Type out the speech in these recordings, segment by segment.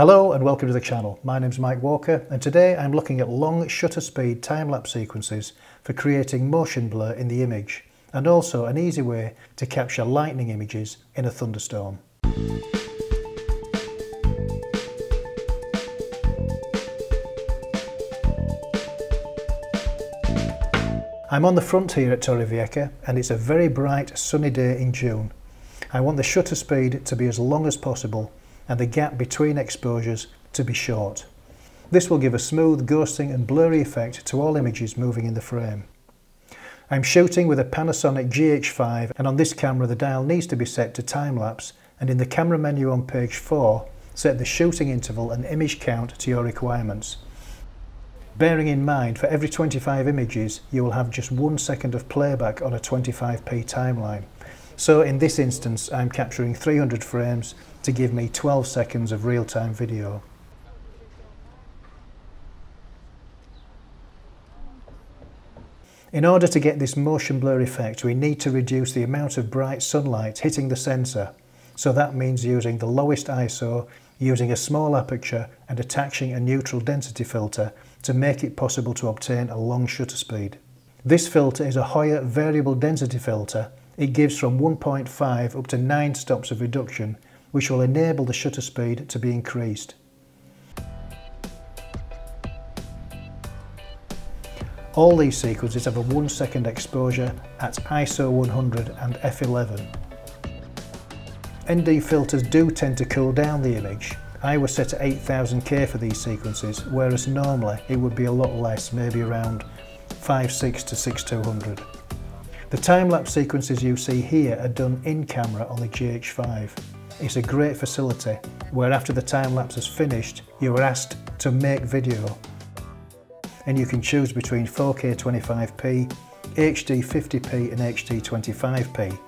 Hello and welcome to the channel. My name is Mike Walker and today I'm looking at long shutter speed time-lapse sequences for creating motion blur in the image and also an easy way to capture lightning images in a thunderstorm. I'm on the front here at Torrevieja and it's a very bright sunny day in June. I want the shutter speed to be as long as possible and the gap between exposures to be short. This will give a smooth ghosting and blurry effect to all images moving in the frame. I'm shooting with a Panasonic GH5 and on this camera the dial needs to be set to time-lapse and in the camera menu on page 4 set the shooting interval and image count to your requirements. Bearing in mind for every 25 images you will have just one second of playback on a 25p timeline. So in this instance I'm capturing 300 frames to give me 12 seconds of real-time video. In order to get this motion blur effect we need to reduce the amount of bright sunlight hitting the sensor so that means using the lowest ISO, using a small aperture and attaching a neutral density filter to make it possible to obtain a long shutter speed. This filter is a Hoya variable density filter. It gives from 1.5 up to 9 stops of reduction which will enable the shutter speed to be increased. All these sequences have a 1 second exposure at ISO 100 and f11. ND filters do tend to cool down the image. I was set at 8000K for these sequences, whereas normally it would be a lot less, maybe around 5.6 to 6200. The time-lapse sequences you see here are done in camera on the GH5. It's a great facility where after the time lapse is finished, you are asked to make video and you can choose between 4K 25p, HD 50p and HD 25p.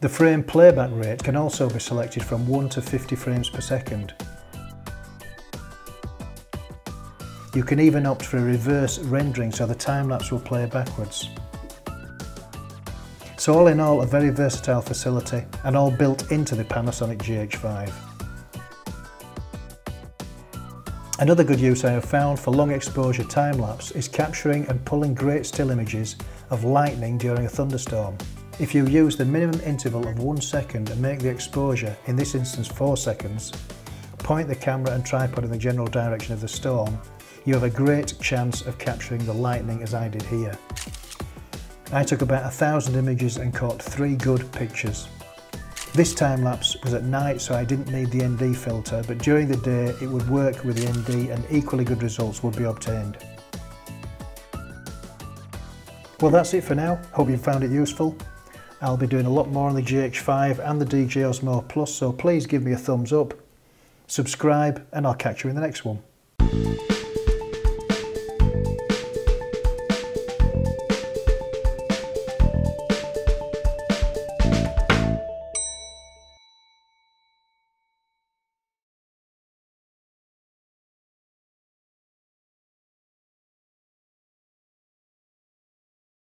The frame playback rate can also be selected from 1 to 50 frames per second. You can even opt for a reverse rendering so the time lapse will play backwards. So all in all, a very versatile facility and all built into the Panasonic GH5. Another good use I have found for long exposure time-lapse is capturing and pulling great still images of lightning during a thunderstorm. If you use the minimum interval of one second and make the exposure, in this instance four seconds, point the camera and tripod in the general direction of the storm, you have a great chance of capturing the lightning as I did here. I took about a thousand images and caught three good pictures. This time lapse was at night so I didn't need the ND filter but during the day it would work with the ND and equally good results would be obtained. Well that's it for now, hope you found it useful. I'll be doing a lot more on the GH5 and the DJI Osmo Plus so please give me a thumbs up, subscribe and I'll catch you in the next one.